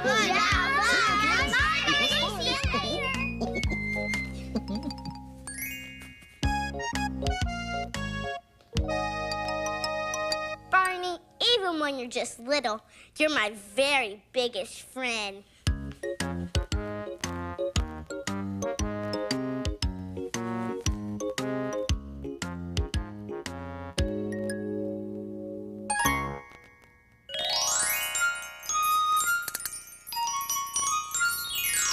Barney, even when you're just little, you're my very biggest friend.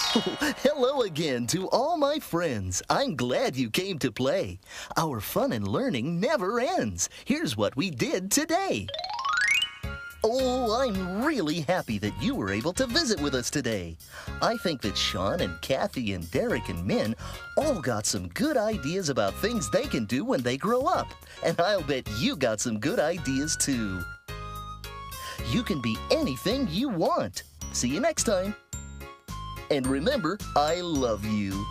Hello again to all my friends. I'm glad you came to play. Our fun and learning never ends. Here's what we did today. Oh, I'm really happy that you were able to visit with us today. I think that Shawn and Kathy and Derek and Min all got some good ideas about things they can do when they grow up. And I'll bet you got some good ideas too. You can be anything you want. See you next time. And remember, I love you.